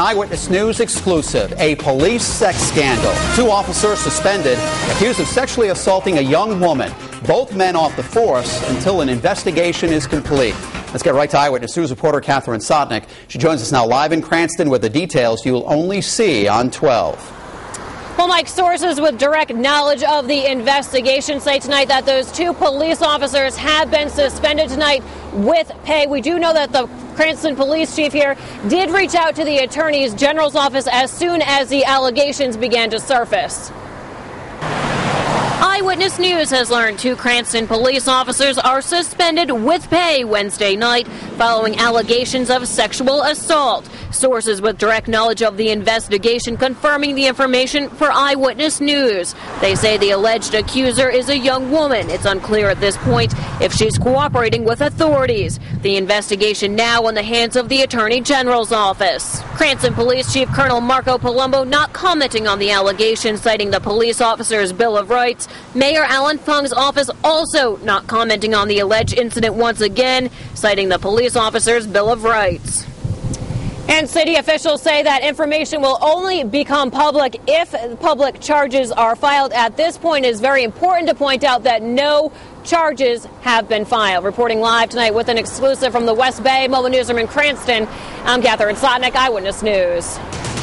Eyewitness News exclusive. A police sex scandal. Two officers suspended, accused of sexually assaulting a young woman. Both men off the force until an investigation is complete. Let's get right to Eyewitness News reporter Catherine Sotnick. She joins us now live in Cranston with the details you'll only see on 12. Well, Mike, sources with direct knowledge of the investigation say tonight that those two police officers have been suspended tonight with pay. We do know that the Cranston police chief here did reach out to the attorney's general's office as soon as the allegations began to surface. Eyewitness News has learned two Cranston police officers are suspended with pay Wednesday night following allegations of sexual assault. Sources with direct knowledge of the investigation confirming the information for Eyewitness News. They say the alleged accuser is a young woman. It's unclear at this point if she's cooperating with authorities. The investigation now in the hands of the Attorney General's office. Cranston Police Chief Colonel Marco Palombo not commenting on the allegation, citing the police officer's Bill of Rights. Mayor Allan Fung's office also not commenting on the alleged incident once again, citing the police officer's Bill of Rights. And city officials say that information will only become public if public charges are filed. At this point, it is very important to point out that no charges have been filed. Reporting live tonight with an exclusive from the West Bay Mobile Newsroom in Cranston, I'm Catherine Sotnick, Eyewitness News.